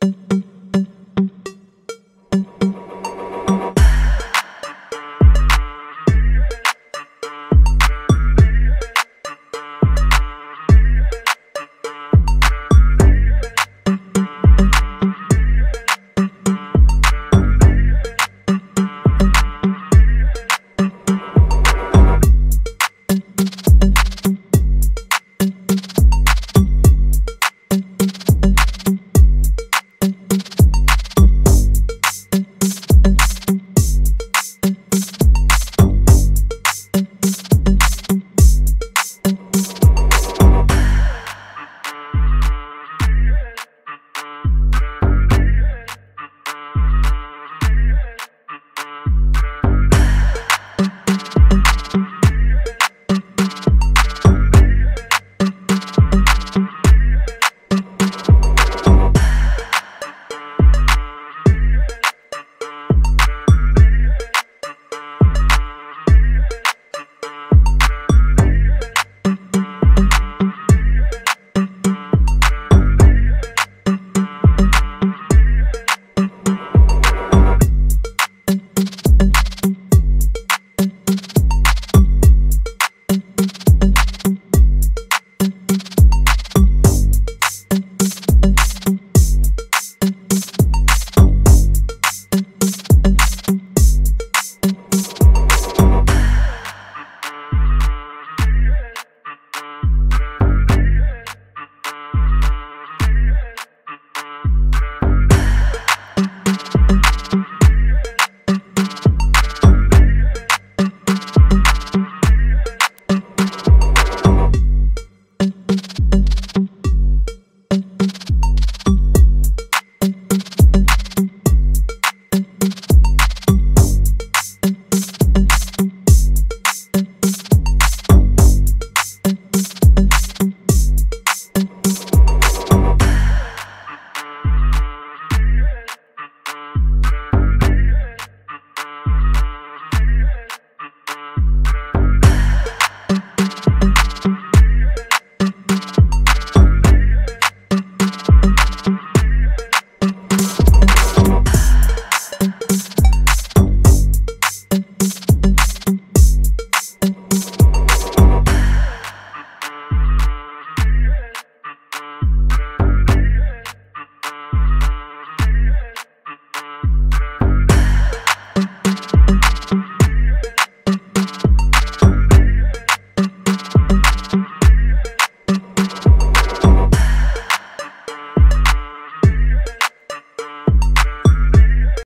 Bye.